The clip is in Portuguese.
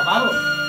Alvaro.